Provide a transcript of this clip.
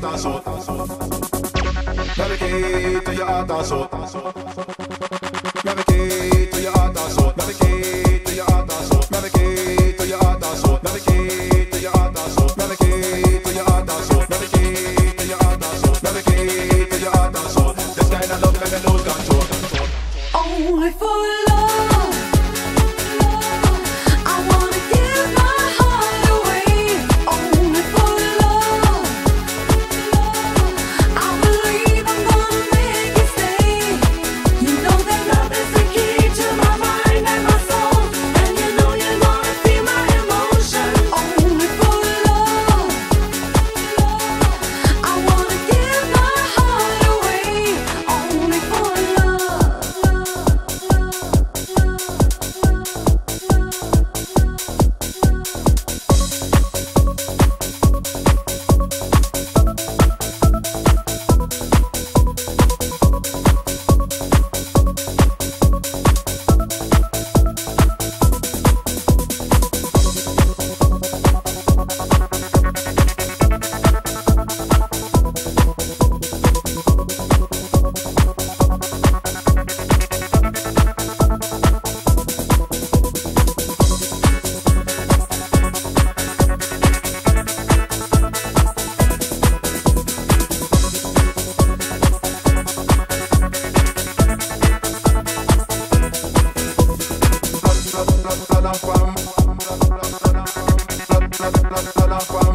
heart and soul. Navigate to your heart and soul. Navigate to your heart and soul. Navigate to your heart and soul. Navigate to your heart and soul. Navigate to your heart and soul. Navigate to your heart and soul. Navigate to your heart and soul. This kind of love can lose control. Oh, I fall. habla, habla, habla,